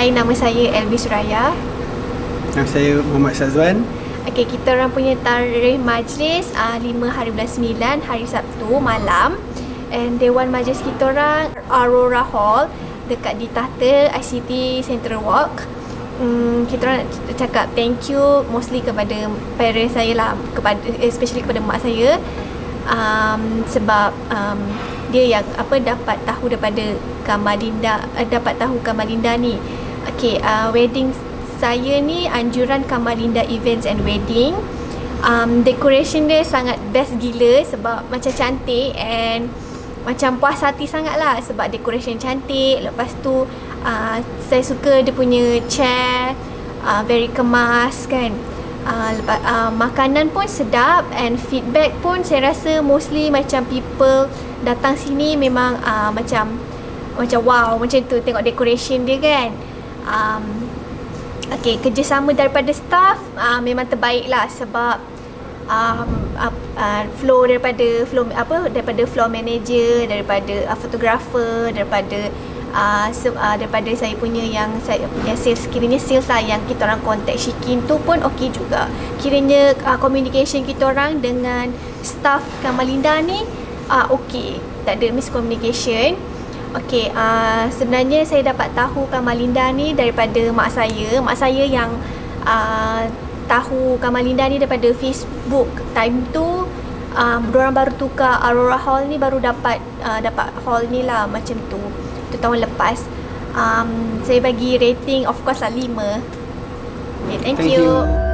Hai, nama saya Elvi Suraya. Nama saya Muhammad Sazwan. Okey, kita orang punya tarikh majlis uh, 5 hari bulan 9 hari Sabtu malam. And Dewan Majlis kita orang Aurora Hall dekat di tahta ICT Central Walk. Hmm, kita orang cakap thank you mostly kepada parents saya lah kepada especially kepada mak saya um, sebab um, dia yang apa dapat tahu daripada Kamalinda uh, dapat tahu Kamalinda ni Okay, uh, wedding saya ni anjuran Kamalinda Events and Wedding. Um, decoration dia sangat best gila sebab macam cantik and macam puas hati sangat lah sebab decoration cantik. Lepas tu uh, saya suka dia punya chair, uh, very kemas kan. Uh, uh, makanan pun sedap and feedback pun saya rasa mostly macam people datang sini memang uh, macam macam wow macam tu tengok decoration dia kan um, Okay, kerjasama daripada staff uh, memang terbaik lah sebab um, uh, uh, flow daripada flow apa daripada floor manager, daripada uh, photographer, daripada uh, se, uh, daripada saya punya yang saya punya sales kiranya sales lah yang kita orang contact Shikin tu pun okey juga. Kiranya uh, communication kita orang dengan staff Kamalinda ni uh, okey. Tak ada miscommunication. Okey, uh, sebenarnya saya dapat tahu Kamalinda ni daripada mak saya. Mak saya yang uh, tahu Kamalinda ni daripada Facebook. Time tu, um, orang baru tukar Aurora Hall ni baru dapat uh, dapat hall ni lah macam tu. Tu tahun lepas. Um, saya bagi rating of course lah 5. Okay, thank, thank you. you.